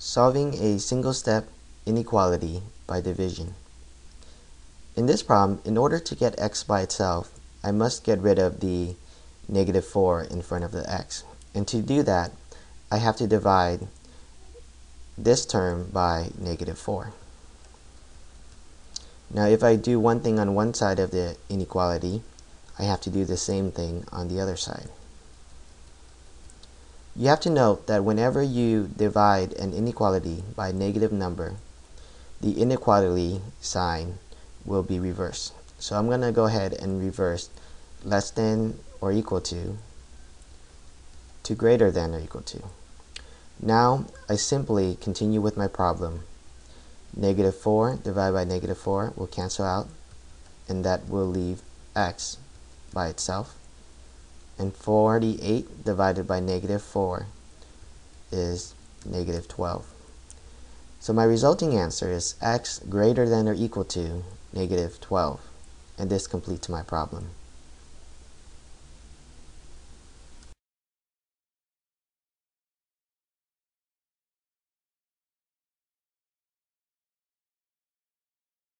Solving a single-step inequality by division. In this problem, in order to get x by itself, I must get rid of the negative 4 in front of the x. And to do that, I have to divide this term by negative 4. Now if I do one thing on one side of the inequality, I have to do the same thing on the other side. You have to note that whenever you divide an inequality by a negative number, the inequality sign will be reversed. So I'm going to go ahead and reverse less than or equal to to greater than or equal to. Now I simply continue with my problem. Negative 4 divided by negative 4 will cancel out and that will leave x by itself and 48 divided by negative 4 is negative 12. So my resulting answer is x greater than or equal to negative 12 and this completes my problem.